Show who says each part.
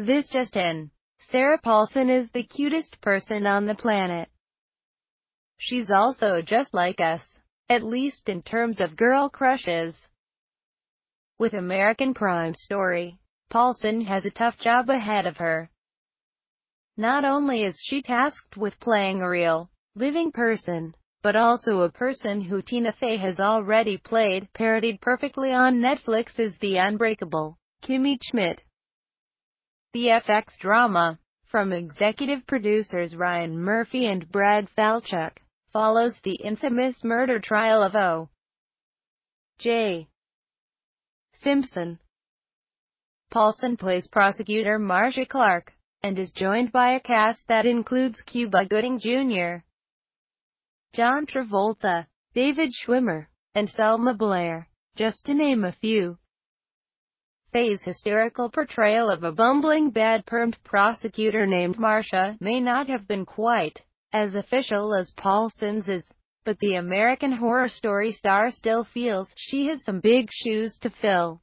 Speaker 1: This just in. Sarah Paulson is the cutest person on the planet. She's also just like us. At least in terms of girl crushes. With American Crime Story, Paulson has a tough job ahead of her. Not only is she tasked with playing a real, living person, but also a person who Tina Fey has already played, parodied perfectly on Netflix is the unbreakable Kimmy Schmidt. The FX drama, from executive producers Ryan Murphy and Brad Falchuk, follows the infamous murder trial of O. J. Simpson. Paulson plays prosecutor Marcia Clark, and is joined by a cast that includes Cuba Gooding Jr., John Travolta, David Schwimmer, and Selma Blair, just to name a few. Fey's hysterical portrayal of a bumbling bad-permed prosecutor named Marcia may not have been quite as official as Paulson's is, but the American Horror Story star still feels she has some big shoes to fill.